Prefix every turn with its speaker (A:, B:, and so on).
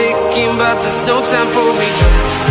A: ticking, but there's no time for regrets.